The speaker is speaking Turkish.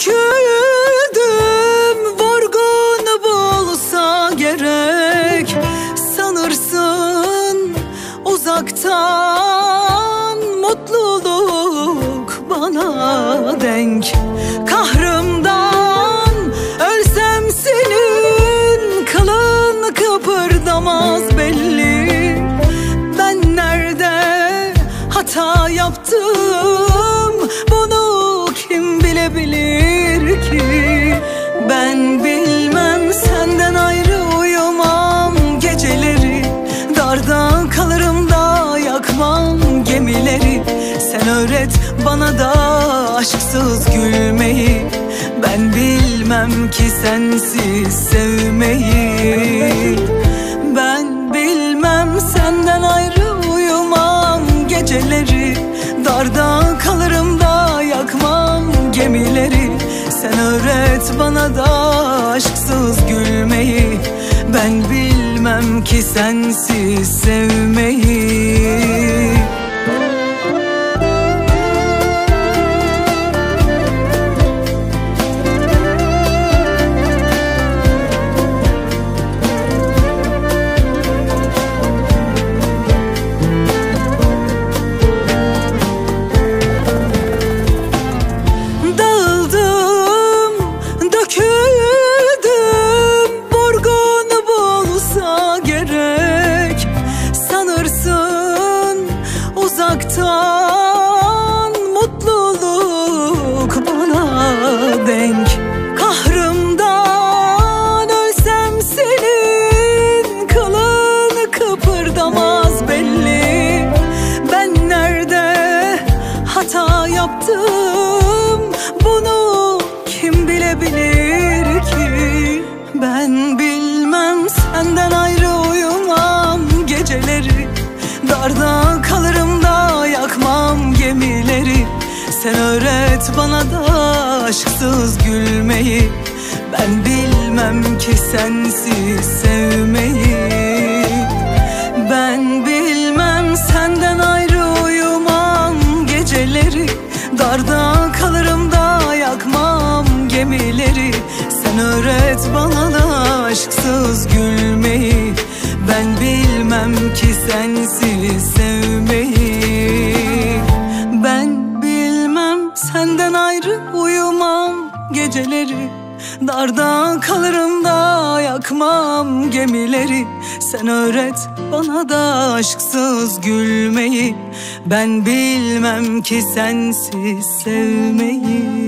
döküldüm Vurgun bulsa gerek. Sanırsın uzaktan Mutluluk bana denk. Kahrımdan ölsem senin Kılın kıpırdamaz belli. Ben nerede hata yaptım? Bunu kim bilebilir öğret bana da aşksız gülmeyi. Ben bilmem ki sensiz sevmeyi. Ben bilmem senden ayrı uyumam Geceleri. Darda kalırım da yakmam gemileri. Sen öğret bana da aşksız gülmeyi. Ben bilmem ki sensiz sevmeyi uzaktan Mutluluk bana denk. Kahrımdan ölsem senin Kılın kıpırdamaz belli. Ben nerede hata yaptım Bunu kim bilebilir ki? Ben bilmem senden ayrı Sen öğret bana da aşksız gülmeyi. Ben bilmem ki sensiz sevmeyi. Ben bilmem senden ayrı uyumam Geceleri. Darda kalırım da yakmam gemileri. Sen öğret bana da aşksız gülmeyi. Ben bilmem ki sensiz Geceleri darda kalırım da yakmam gemileri. Sen öğret bana da aşksız gülmeyi. Ben bilmem ki sensiz sevmeyi